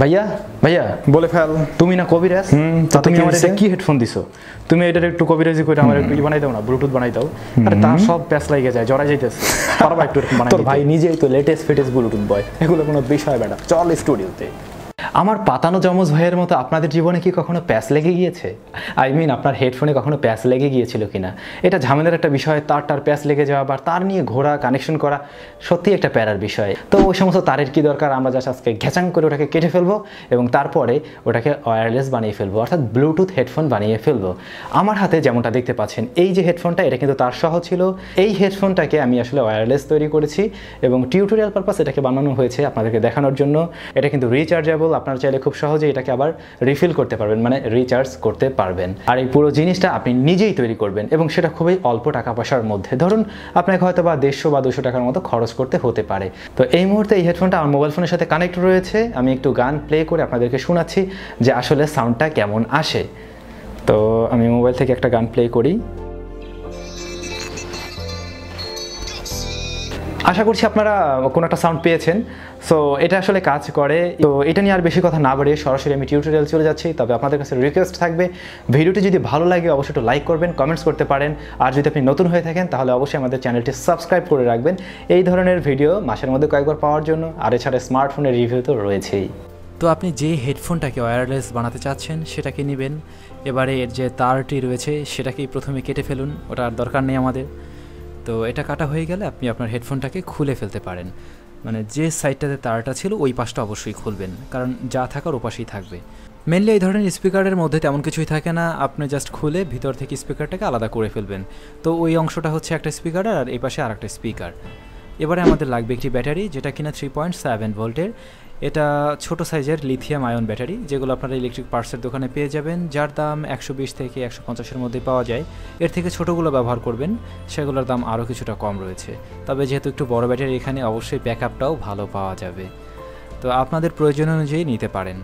ভাইয়া ভাইয়া বলে ফেল। তুমি না কবিরাজ তুমি আমার এটা কি হেডফোন দিছো? তুমি এটার একটু কবিরাজি করে আমার একটু বানাই দাও না ব্লুটুথ বানাই দাও আরে তার সব প্যাচ লাগে যায় জড়াই যাইতেছে। পারবা একটু বানাই তোর ভাই নিজেই তো লেটেস্ট ফিটেস্ট ব্লুটুথ বয় এগুলো কোনো বিষয় বেটা চল স্টুডিওতে আমার পাতানো জমজ ভাইয়ের মতো আপনাদের জীবনে কি কখনো প্যাচ লেগে গিয়েছে? আই মিন আপনার হেডফোনে কখনো প্যাচ লেগে গিয়েছিল কিনা? এটা ঝামেলার একটা বিষয়, তার তার প্যাচ লেগে যাওয়া বা তার নিয়ে ঘোরা কানেকশন করা সত্যি একটা প্যারার বিষয়। তো ওই সমস্ত তারের কি দরকার? আমরা জাস্ট আজকে ঘেঁচাং করে ওটাকে কেটে ফেলব এবং তারপরে ওটাকে ওয়্যারলেস বানিয়ে ফেলব, অর্থাৎ ব্লুটুথ হেডফোন বানিয়ে ফেলব। আমার হাতে যেমনটা দেখতে পাচ্ছেন, এই যে হেডফোনটা এটা কিন্তু তার সহ ছিল। এই হেডফোনটাকে আমি আসলে ওয়্যারলেস তৈরি করেছি এবং টিউটোরিয়াল পারপাস এটাকে বানানো হয়েছে আপনাদেরকে দেখানোর জন্য। এটা কিন্তু রিচার্জেবল আপনারা চাইলে খুব সহজে এটাকে আবার রিফিল করতে পারবেন মানে রিচার্জ করতে পারবেন। আর এই পুরো জিনিসটা আপনি নিজেই তৈরি করবেন এবং সেটা খুবই অল্প টাকা পয়সার মধ্যে। ধরুন, আপনাকে হয়তো বা দেড়শো বা দুশো টাকার মতো খরচ করতে হতে পারে। তো এই মুহূর্তে এই হেডফোনটা আমার মোবাইল ফোনের সাথে কানেক্ট রয়েছে। আমি একটু গান প্লে করে আপনাদেরকে শোনাচ্ছি যে আসলে সাউন্ডটা কেমন আসে। তো আমি মোবাইল থেকে একটা গান প্লে করি। আশা করছি আপনারা কোনো একটা সাউন্ড পেয়েছেন। সো এটা আসলে কাজ করে। তো, এটা নিয়ে আর বেশি কথা না বাড়িয়ে সরাসরি আমি টিউটোরিয়াল চলে যাচ্ছি। তবে আপনাদের কাছে রিকোয়েস্ট থাকবে, ভিডিওটি যদি ভালো লাগে অবশ্যই একটু লাইক করবেন কমেন্টস করতে পারেন। আর যদি আপনি নতুন হয়ে থাকেন, তাহলে অবশ্যই আমাদের চ্যানেলটি সাবস্ক্রাইব করে রাখবেন। এই ধরনের ভিডিও মাসের মধ্যে কয়েকবার পাওয়ার জন্য। আর এছাড়া স্মার্টফোনের রিভিউ তো রয়েছেই। তো আপনি যে হেডফোনটাকে ওয়্যারলেস বানাতে চাচ্ছেন, সেটাকে নেবেন। এবারে এর যে তারটি রয়েছে, সেটাকেই প্রথমে কেটে ফেলুন। ওটা আর দরকার নেই আমাদের। তো এটা কাটা হয়ে গেলে আপনি আপনার হেডফোনটাকে খুলে ফেলতে পারেন। মানে যে সাইডটাতে তারটা ছিল, ওই পাশটা অবশ্যই খুলবেন, কারণ যা থাকার ওপাশেই থাকবে। মেনলি এই ধরনের স্পিকারের মধ্যে তেমন কিছুই থাকে না, আপনি জাস্ট খুলে ভিতর থেকে স্পিকারটাকে আলাদা করে ফেলবেন। তো ওই অংশটা হচ্ছে একটা স্পিকার আর এই পাশে আর একটা স্পিকার। এবারে আমাদের লাগবে একটি ব্যাটারি যেটা কিনা থ্রি পয়েন্ট সেভেন ভোল্টের। এটা ছোট সাইজের লিথিয়াম আয়ন ব্যাটারি, যেগুলো আপনারা ইলেকট্রিক পার্টসের দোকানে পেয়ে যাবেন, যার দাম একশো বিশ থেকে একশো পঞ্চাশের মধ্যে পাওয়া যায়। এর থেকে ছোটোগুলো ব্যবহার করবেন, সেগুলোর দাম আরও কিছুটা কম রয়েছে। তবে যেহেতু একটু বড় ব্যাটারি এখানে, অবশ্যই ব্যাকআপটাও ভালো পাওয়া যাবে। তো আপনাদের প্রয়োজন অনুযায়ী নিতে পারেন।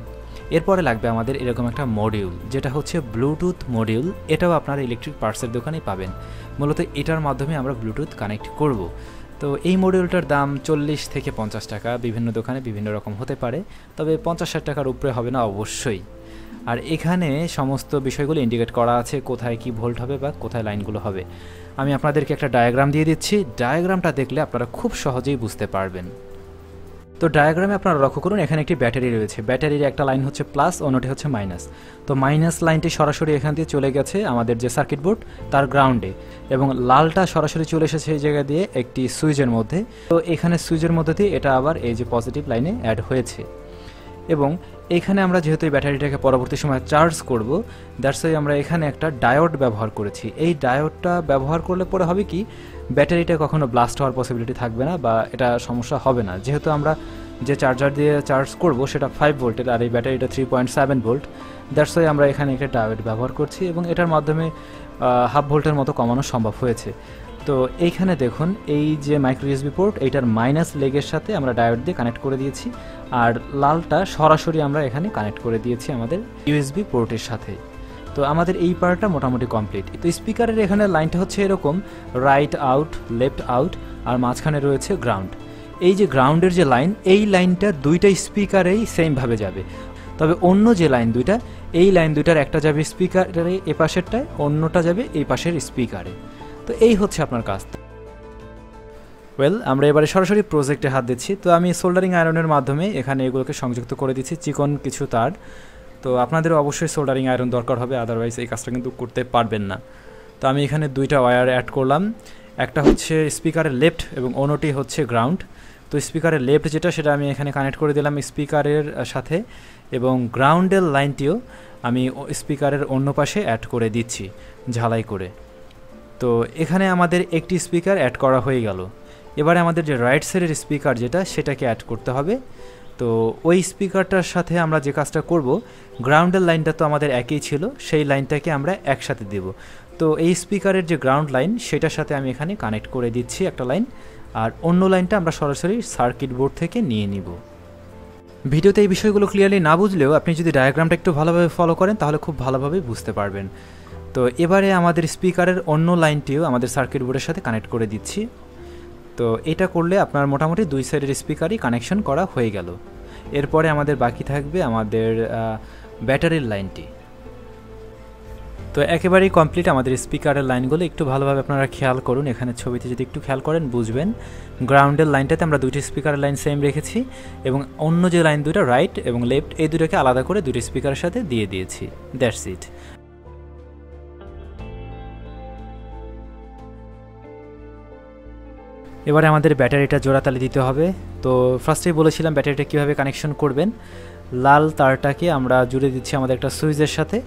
এরপরে লাগবে আমাদের এরকম একটা মডিউল যেটা হচ্ছে ব্লুটুথ মডিউল এটাও আপনারা ইলেকট্রিক পার্টসের দোকানেই পাবেন। মূলত এটার মাধ্যমে আমরা ব্লুটুথ কানেক্ট করব। তো এই মডিউলটার দাম চল্লিশ থেকে পঞ্চাশ টাকা। বিভিন্ন দোকানে বিভিন্ন রকম হতে পারে, তবে পঞ্চাশ ষাট টাকার উপরে হবে না অবশ্যই। আর এখানে সমস্ত বিষয়গুলো ইন্ডিকেট করা আছে, কোথায় কি ভোল্ট হবে বা কোথায় লাইনগুলো হবে। আমি আপনাদেরকে একটা ডায়াগ্রাম দিয়ে দিচ্ছি। ডায়াগ্রামটা দেখলে আপনারা খুব সহজেই বুঝতে পারবেন। তো ডায়াগ্রামে আপনারা লক্ষ্য করুন, এখানে একটি ব্যাটারি রয়েছে। ব্যাটারির একটা লাইন হচ্ছে প্লাস অন্যটি হচ্ছে মাইনাস তো মাইনাস লাইনটি সরাসরি এখান দিয়ে চলে গেছে আমাদের যে সার্কিট বোর্ড তার গ্রাউন্ডে এবং লালটা সরাসরি চলে এসেছে এই জায়গা দিয়ে একটি সুইচের মধ্যে। তো এখানে সুইচের মধ্যে দিয়ে এটা আবার এই যে পজিটিভ লাইনে অ্যাড হয়েছে। এবং এখানে আমরা যেহেতু এই ব্যাটারিটাকে পরবর্তী সময় চার্জ করব দ্যাটস ওয়াই আমরা এখানে একটা ডায়োড ব্যবহার করেছি। এই ডায়োডটা ব্যবহার করলে পরে হবে কি, ব্যাটারিটা কখনো ব্লাস্ট হওয়ার পসিবিলিটি থাকবে না বা এটা সমস্যা হবে না। যেহেতু আমরা যে চার্জার দিয়ে চার্জ করব, সেটা ফাইভ ভোল্টের আর এই ব্যাটারিটা three point seven volt that's why আমরা এখানে একটা ডায়োড ব্যবহার করছি এবং এটার মাধ্যমে হাফ ভোল্টের মতো কমানো সম্ভব হয়েছে। তো এইখানে দেখুন, এই যে মাইক্রো ইউএসবি পোর্ট এইটার মাইনাস লেগের সাথে আমরা ডায়োড দিয়ে কানেক্ট করে দিয়েছি। আর লালটা সরাসরি আমরা এখানে কানেক্ট করে দিয়েছি আমাদের ইউএসবি পোর্টের সাথে। তো আমাদের এই পার্টটা মোটামুটি কমপ্লিট তো স্পিকারের এখানে লাইনটা হচ্ছে এরকম রাইট আউট লেফট আউট আর মাঝখানে রয়েছে গ্রাউন্ড এই যে গ্রাউন্ডের যে লাইন এই লাইনটা দুইটা স্পিকারেই সেমভাবে যাবে। তবে অন্য যে লাইন দুইটা, এই লাইন দুইটার একটা যাবে স্পিকারে এ পাশেরটায় অন্যটা যাবে এই পাশের স্পিকারে তো এই হচ্ছে আপনার কাজ। ওয়েল আমরা এবারে সরাসরি প্রজেক্টে হাত দিচ্ছি। তো আমি সোল্ডারিং আয়রনের মাধ্যমে এখানে এগুলোকে সংযুক্ত করে দিচ্ছি, চিকন কিছু তার। তো আপনাদেরও অবশ্যই সোল্ডারিং আয়রন দরকার হবে আদারওয়াইজ এই কাজটা কিন্তু করতে পারবেন না। তো আমি এখানে দুইটা ওয়্যার অ্যাড করলাম। একটা হচ্ছে স্পিকারের লেফট এবং অন্যটি হচ্ছে গ্রাউন্ড তো স্পিকারের লেফট যেটা, সেটা আমি এখানে কানেক্ট করে দিলাম স্পিকারের সাথে। এবং গ্রাউন্ডের লাইনটিও আমি স্পিকারের অন্য পাশে অ্যাড করে দিচ্ছি, ঝালাই করে। তো এখানে আমাদের একটি স্পিকার অ্যাড করা হয়ে গেল। এবারে আমাদের যে রাইট সাইডের স্পিকার যেটা, সেটাকে অ্যাড করতে হবে। তো ওই স্পিকারটার সাথে আমরা যে কাজটা করব গ্রাউন্ডের লাইনটা তো আমাদের একই ছিল, সেই লাইনটাকে আমরা একসাথে দেব। তো এই স্পিকারের যে গ্রাউন্ড লাইন সেটার সাথে আমি এখানে কানেক্ট করে দিচ্ছি একটা লাইন আর অন্য লাইনটা আমরা সরাসরি সার্কিট বোর্ড থেকে নিয়ে নিব। ভিডিওতে এই বিষয়গুলো ক্লিয়ারলি না বুঝলেও আপনি যদি ডায়াগ্রামটা একটু ভালোভাবে ফলো করেন, তাহলে খুব ভালোভাবে বুঝতে পারবেন। তো এবারে আমাদের স্পিকারের অন্য লাইনটিও আমাদের সার্কিট বোর্ডের সাথে কানেক্ট করে দিচ্ছি। তো এটা করলে আপনার মোটামুটি দুই সাইডের স্পিকারই কানেকশন করা হয়ে গেল। এরপরে আমাদের বাকি থাকবে আমাদের ব্যাটারির লাইনটি। তো একেবারেই কমপ্লিট আমাদের স্পিকারের লাইনগুলো। একটু ভালোভাবে আপনারা খেয়াল করুন এখানে ছবিতে যদি একটু খেয়াল করেন বুঝবেন। গ্রাউন্ডের লাইনটাতে আমরা দুইটি স্পিকারের লাইন সেম রেখেছি এবং অন্য যে লাইন দুটো রাইট এবং লেফট, এই দুটোকে আলাদা করে দুটি স্পিকারের সাথে দিয়ে দিয়েছি। That's it. এবারে আমাদের ব্যাটারিটা জোড়াতালি দিতে হবে। তো ফার্স্টেই বলেছিলাম ব্যাটারিটা কীভাবে কানেকশন করবেন। লাল তারটাকে আমরা জুড়ে দিচ্ছি আমাদের একটা সুইচের সাথে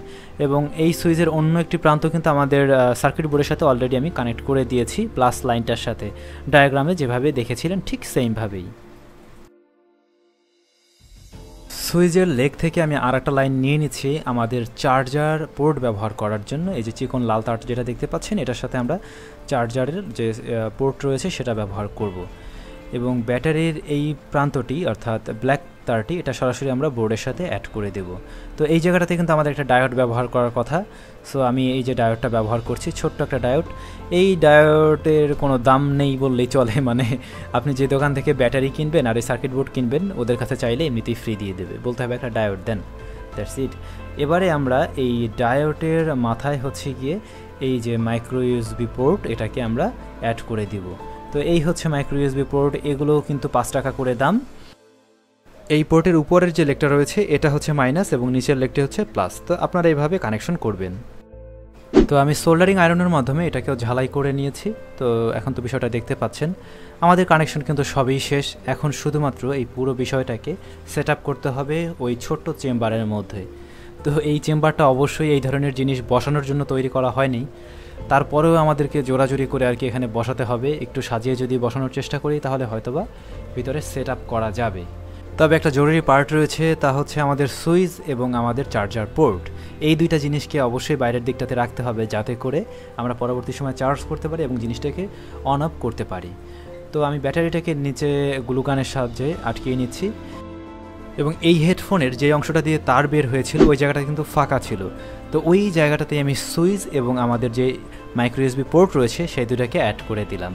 এবং এই সুইচের অন্য একটি প্রান্ত কিন্তু আমাদের সার্কিট বোর্ডের সাথে অলরেডি আমি কানেক্ট করে দিয়েছি প্লাস লাইনটার সাথে। ডায়াগ্রামে যেভাবে দেখেছিলেন ঠিক সেমভাবেই সুইচের লেগ থেকে আমি আর একটা লাইন নিয়ে নিচ্ছি আমাদের চার্জার পোর্ট ব্যবহার করার জন্য। এই যে চিকন লাল তার যেটা দেখতে পাচ্ছেন, এটার সাথে আমরা চার্জারের যে পোর্ট রয়েছে সেটা ব্যবহার করব। এবং ব্যাটারির এই প্রান্তটি, অর্থাৎ ব্ল্যাক তারটি, এটা সরাসরি আমরা বোর্ডের সাথে অ্যাড করে দেব। তো এই জায়গাটাতে কিন্তু আমাদের একটা ডায়োড ব্যবহার করার কথা। সো আমি এই যে ডায়োডটা ব্যবহার করছি, ছোট্ট একটা ডায়োড এই ডায়োডের কোনো দাম নেই বললেই চলে মানে আপনি যে দোকান থেকে ব্যাটারি কিনবেন আর এই সার্কিট বোর্ড কিনবেন, ওদের কাছে চাইলে এমনিতেই ফ্রি দিয়ে দেবে। বলতে হবে একটা ডায়োড দেন দ্যাটস ইট এবারে আমরা এই ডায়োডের মাথায় হচ্ছে গিয়ে এই যে মাইক্রো ইউএসবি পোর্ট এটাকে আমরা অ্যাড করে দিব। তো এই হচ্ছে মাইক্রো ইউএসবি পোর্ট এগুলোও কিন্তু পাঁচ টাকা করে দাম। এই পোর্টের উপরের যে লেগটা রয়েছে, এটা হচ্ছে মাইনাস এবং নিচের লেগটি হচ্ছে প্লাস তো আপনারা এইভাবে কানেকশন করবেন। তো আমি সোল্ডারিং আয়রনের মাধ্যমে এটাকেও ঝালাই করে নিয়েছি। তো এখন তো বিষয়টা দেখতে পাচ্ছেন। আমাদের কানেকশন কিন্তু সবই শেষ। এখন শুধুমাত্র এই পুরো বিষয়টাকে সেট করতে হবে ওই ছোট্ট চেম্বারের মধ্যে। তো এই চেম্বারটা অবশ্যই এই ধরনের জিনিস বসানোর জন্য তৈরি করা হয়নি। তারপরেও আমাদেরকে জোরাজুরি করে আর কি এখানে বসাতে হবে। একটু সাজিয়ে যদি বসানোর চেষ্টা করি তাহলে হয়তোবা ভিতরে সেট করা যাবে। তবে একটা জরুরি পার্ট রয়েছে, তা হচ্ছে আমাদের সুইচ এবং আমাদের চার্জার পোর্ট এই দুইটা জিনিসকে অবশ্যই বাইরের দিকটাতে রাখতে হবে যাতে করে আমরা পরবর্তী সময় চার্জ করতে পারি এবং জিনিসটাকে অন অফ করতে পারি। তো আমি ব্যাটারিটাকে নিচে গ্লুকানের সাহায্যে আটকিয়ে নিচ্ছি। এবং এই হেডফোনের যে অংশটা দিয়ে তার বের হয়েছিল, ওই জায়গাটা কিন্তু ফাঁকা ছিল। তো ওই জায়গাটাতেই আমি সুইচ এবং আমাদের যে মাইক্রো ইউএসবি পোর্ট রয়েছে, সেই দুটাকে অ্যাড করে দিলাম।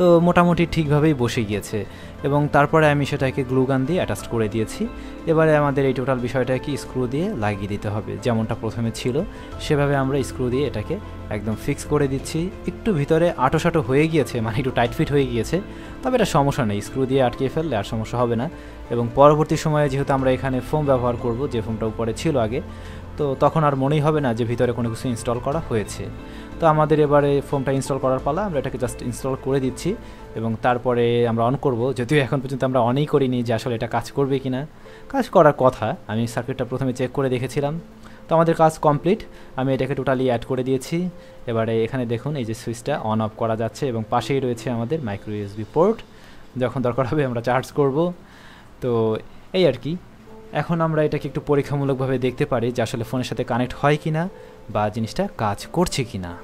তো মোটামুটি ঠিকভাবেই বসে গিয়েছে এবং তারপরে আমি সেটাকে গ্লুগান দিয়ে অ্যাটাচ করে দিয়েছি। এবারে আমাদের এই টোটাল বিষয়টাকে স্ক্রু দিয়ে লাগিয়ে দিতে হবে। যেমনটা প্রথমে ছিল, সেভাবে আমরা স্ক্রু দিয়ে এটাকে একদম ফিক্স করে দিচ্ছি। একটু ভিতরে আটোসাটো হয়ে গিয়েছে মানে একটু টাইট ফিট হয়ে গিয়েছে। তবে এটা সমস্যা নেই স্ক্রু দিয়ে আটকিয়ে ফেললে আর সমস্যা হবে না। এবং পরবর্তী সময়ে যেহেতু আমরা এখানে ফোম ব্যবহার করব, যে ফোমটা উপরে ছিল আগে তো তখন আর মনেই হবে না যে ভিতরে কোনো কিছু ইনস্টল করা হয়েছে। তো আমাদের এবারে ফোনটা ইনস্টল করার পালা, আমরা এটাকে জাস্ট ইনস্টল করে দিচ্ছি এবং তারপরে আমরা অন করব। যদিও এখন পর্যন্ত আমরা অনেই করিনি যে আসলে এটা কাজ করবে কি না কাজ করার কথা, আমি সার্কিটটা প্রথমে চেক করে দেখেছিলাম। তো আমাদের কাজ কমপ্লিট আমি এটাকে টোটালি অ্যাড করে দিয়েছি। এবারে এখানে দেখুন, এই যে সুইচটা অন অফ করা যাচ্ছে এবং পাশেই রয়েছে আমাদের মাইক্রো ইউএসবি পোর্ট যখন দরকার হবে আমরা চার্জ করব। তো এই আর কি। এখন আমরা এটাকে একটু পরীক্ষামূলকভাবে দেখতে পারি যে আসলে ফোনের সাথে কানেক্ট হয় কি না বা জিনিসটা কাজ করছে কি না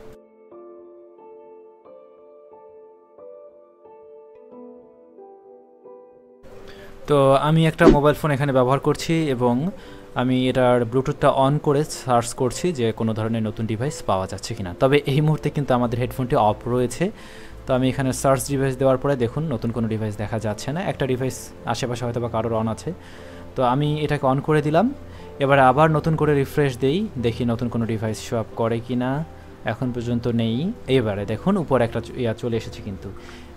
তো আমি একটা মোবাইল ফোন এখানে ব্যবহার করছি এবং আমি এটার ব্লুটুথটা অন করে সার্চ করছি যে কোনো ধরনের নতুন ডিভাইস পাওয়া যাচ্ছে কিনা। তবে এই মুহূর্তে কিন্তু আমাদের হেডফোনটি অফ রয়েছে। তো আমি এখানে সার্চ ডিভাইস দেওয়ার পরে দেখুন, নতুন কোনো ডিভাইস দেখা যাচ্ছে না। একটা ডিভাইস আশেপাশে হয়তো বা কারোর অন আছে। তো আমি এটাকে অন করে দিলাম। এবারে আবার নতুন করে রিফ্রেশ দেই, দেখি নতুন কোনো ডিভাইস শো আপ করে কি না এখন পর্যন্ত নেই। এবারে দেখুন, উপরে একটা ইয়া চলে এসেছে কিন্তু।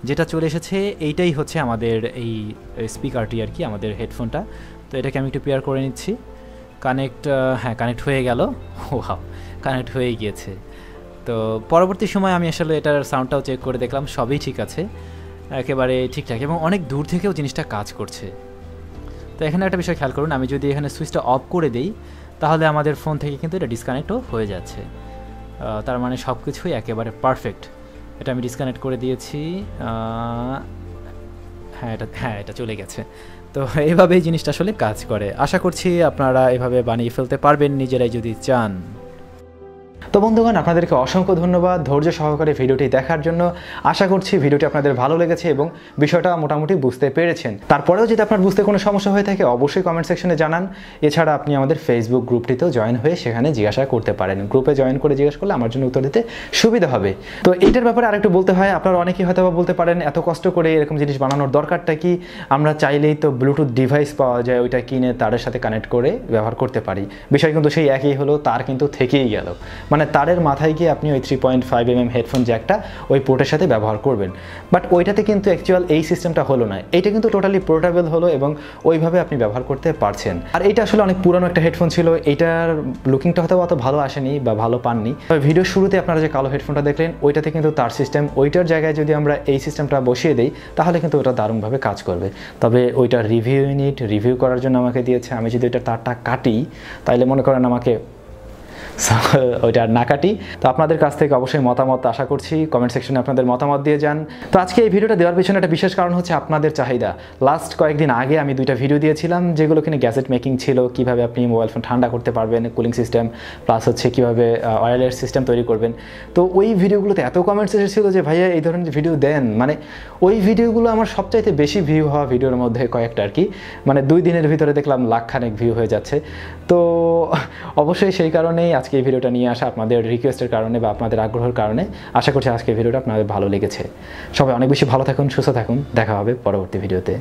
যেটা চলে এসেছে, এইটাই হচ্ছে আমাদের এই স্পিকারটি আর কি, আমাদের হেডফোনটা তো এটাকে আমি একটু পেয়ার করে নিচ্ছি। কানেক্ট হ্যাঁ কানেক্ট হয়ে গেল। ওয়াও কানেক্ট হয়ে গিয়েছে। তো পরবর্তী সময় আমি আসলে এটার সাউন্ডটাও চেক করে দেখলাম, সবই ঠিক আছে। একেবারে ঠিকঠাক এবং অনেক দূর থেকেও জিনিসটা কাজ করছে। তো এখানে একটা বিষয় খেয়াল করুন, আমি যদি এখানে সুইচটা অফ করে দিই, তাহলে আমাদের ফোন থেকে কিন্তু এটা ডিসকানেক্টও হয়ে যাচ্ছে। তার মানে সব কিছুই একেবারে পারফেক্ট এটা আমি ডিসকানেক্ট করে দিয়েছি হ্যাঁ এটা হ্যাঁ এটা চলে গেছে। তো এইভাবেই জিনিসটা আসলে কাজ করে। আশা করছি আপনারা এভাবে বানিয়ে ফেলতে পারবেন, নিজেরাই যদি চান। তো বন্ধুগণ, আপনাদেরকে অসংখ্য ধন্যবাদ ধৈর্য সহকারে ভিডিওটি দেখার জন্য। আশা করছি ভিডিওটি আপনাদের ভালো লেগেছে এবং বিষয়টা মোটামুটি বুঝতে পেরেছেন। তারপরেও যদি আপনার বুঝতে কোনো সমস্যা হয়ে থাকে, অবশ্যই কমেন্ট সেকশনে জানান। এছাড়া আপনি আমাদের ফেসবুক গ্রুপটিতেও জয়েন হয়ে সেখানে জিজ্ঞাসা করতে পারেন। গ্রুপে জয়েন করে জিজ্ঞেস করলে আমার জন্য উত্তর দিতে সুবিধা হবে। তো এইটার ব্যাপারে আরেকটু বলতে হয়, আপনারা অনেকেই হয়তো বলতে পারেন, এত কষ্ট করে এরকম জিনিস বানানোর দরকারটা কি? আমরা চাইলেই তো ব্লুটুথ ডিভাইস পাওয়া যায়, ওইটা কিনে তারের সাথে কানেক্ট করে ব্যবহার করতে পারি। বিষয় কিন্তু সেই একই হলো, তার কিন্তু থেকেই গেল। মানে তারের মাথায় গিয়ে আপনি ওই three point five M M headphone জ্যাকটা ওই পোর্টের সাথে ব্যবহার করবেন। বাট ওইটাতে কিন্তু অ্যাকচুয়াল এই সিস্টেমটা হলো না। এটা কিন্তু টোটালি পোর্টেবল হলো এবং ওইভাবে আপনি ব্যবহার করতে পারছেন। আর এটা আসলে অনেক পুরনো একটা হেডফোন ছিল। এটার লুকিংটা হয়তো অত ভালো আসেনি বা ভালো পাননি। তবে ভিডিওর শুরুতে আপনারা যে কালো হেডফোনটা দেখলেন, ওইটাতে কিন্তু তার সিস্টেম ওইটার জায়গায় যদি আমরা এই সিস্টেমটা বসিয়ে দিই, তাহলে কিন্তু ওটা দারুণভাবে কাজ করবে। তবে ওইটার রিভিউ ইউনিট রিভিউ করার জন্য আমাকে দিয়েছে। আমি যদি ওইটা তারটা কাটি তাহলে মনে করেন আমাকে ওইটা আর না কাটি। তো আপনাদের কাছ থেকে অবশ্যই মতামত আশা করছি। কমেন্ট সেকশনে আপনাদের মতামত দিয়ে যান। তো আজকে এই ভিডিওটা দেওয়ার পিছনে একটা বিশেষ কারণ হচ্ছে আপনাদের চাহিদা। লাস্ট কয়েকদিন আগে আমি দুইটা ভিডিও দিয়েছিলাম, যেগুলো কিনে গ্যাজেট মেকিং ছিল, কীভাবে আপনি মোবাইল ফোন ঠান্ডা করতে পারবেন কুলিং সিস্টেম প্লাস হচ্ছে কীভাবে অয়েলের সিস্টেম তৈরি করবেন। তো ওই ভিডিওগুলোতে এত কমেন্টস এসেছিল যে, ভাইয়া, এই ধরনের ভিডিও দেন মানে ওই ভিডিওগুলো আমার সবচাইতে বেশি ভিউ হওয়া ভিডিওর মধ্যে কয়েকটা আর কি মানে দুই দিনের ভিতরে দেখলাম লাখখানেক ভিউ হয়ে যাচ্ছে। তো অবশ্যই সেই কারণেই আজকে এই ভিডিওটা নিয়ে আসা আপনাদের রিকোয়েস্টের কারণে বা আপনাদের আগ্রহের কারণে। আশা করছি আজকে ভিডিওটা আপনাদের ভালো লেগেছে। সবাই অনেক বেশি ভালো থাকুন, সুস্থ থাকুন। দেখা হবে পরবর্তী ভিডিওতে।